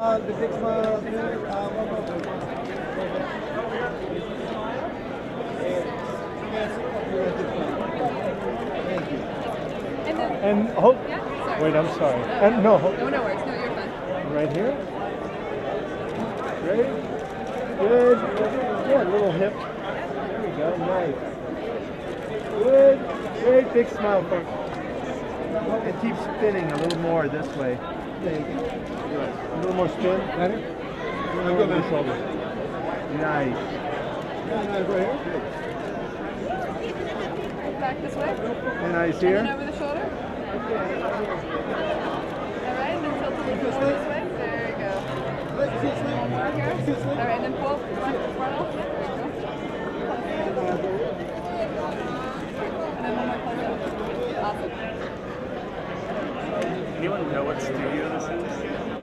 And hold. yeah. Wait, I'm sorry. And no, hold, No, no worries. No, you're fine. right here. Great. Good. Good. Little hip. There we go. Nice. Good. Great. Big smile. And keep spinning a little more this way. Thank A little more spin. Better? Over good, the man. shoulder. Nice. Yeah, nice right here. Back this way. And nice And here. over the shoulder. All right, and then tilt a little more this way. There you go. One more here. All right, and then pull front, front off. There you go. And then one more close up. Awesome. Anyone know what studio this is?